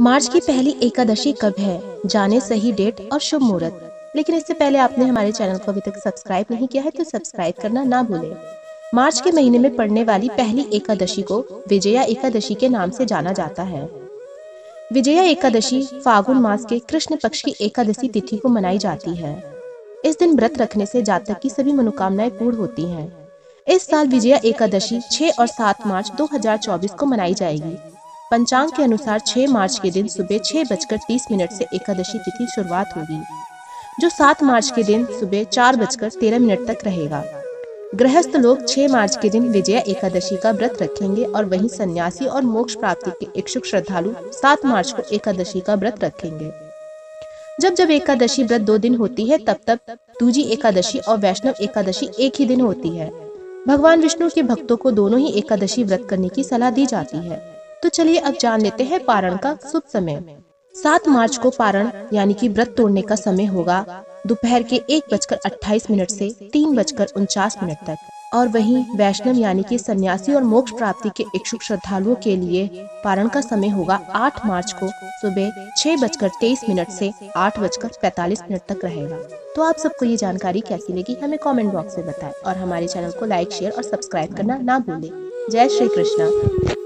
मार्च की पहली एकादशी कब है? जाने सही डेट और शुभ मुहूर्त। लेकिन इससे पहले आपने हमारे चैनल को अभी तक सब्सक्राइब नहीं किया है तो सब्सक्राइब करना ना भूलें। मार्च के महीने में पड़ने वाली पहली एकादशी को विजया एकादशी के नाम से जाना जाता है। विजया एकादशी फागुन मास के कृष्ण पक्ष की एकादशी तिथि को मनाई जाती है। इस दिन व्रत रखने से जातक की सभी मनोकामनाएँ पूर्ण होती हैं। इस साल विजया एकादशी 6 और 7 मार्च 2024 को मनाई जाएगी। पंचांग के अनुसार 6 मार्च के दिन सुबह छह बजकर तीस मिनट से एकादशी तिथि शुरुआत होगी, जो 7 मार्च के दिन सुबह चार बजकर तेरह मिनट तक रहेगा। गृहस्थ लोग 6 मार्च के दिन विजया एकादशी का व्रत रखेंगे और वहीं सन्यासी और मोक्ष प्राप्ति के इच्छुक श्रद्धालु 7 मार्च को एकादशी का व्रत रखेंगे। जब जब एकादशी व्रत दो दिन होती है, तब तब दूजी एकादशी और वैष्णव एकादशी एक ही दिन होती है। भगवान विष्णु के भक्तों को दोनों ही एकादशी व्रत करने की सलाह दी जाती है। तो चलिए अब जान लेते हैं पारण का शुभ समय। सात मार्च को पारण, यानी कि व्रत तोड़ने का समय होगा, दोपहर के एक बजकर अट्ठाईस मिनट से तीन बजकर उनचास मिनट तक। और वहीं वैष्णव, यानी कि सन्यासी और मोक्ष प्राप्ति के इच्छुक श्रद्धालुओं के लिए पारण का समय होगा 8 मार्च को, सुबह छह बजकर तेईस मिनट से आठ बजकर पैतालीस मिनट तक रहेगा। तो आप सबको ये जानकारी कैसी लगी, हमें कमेंट बॉक्स में बताएँ। और हमारे चैनल को लाइक, शेयर और सब्सक्राइब करना ना भूलें। जय श्री कृष्णा।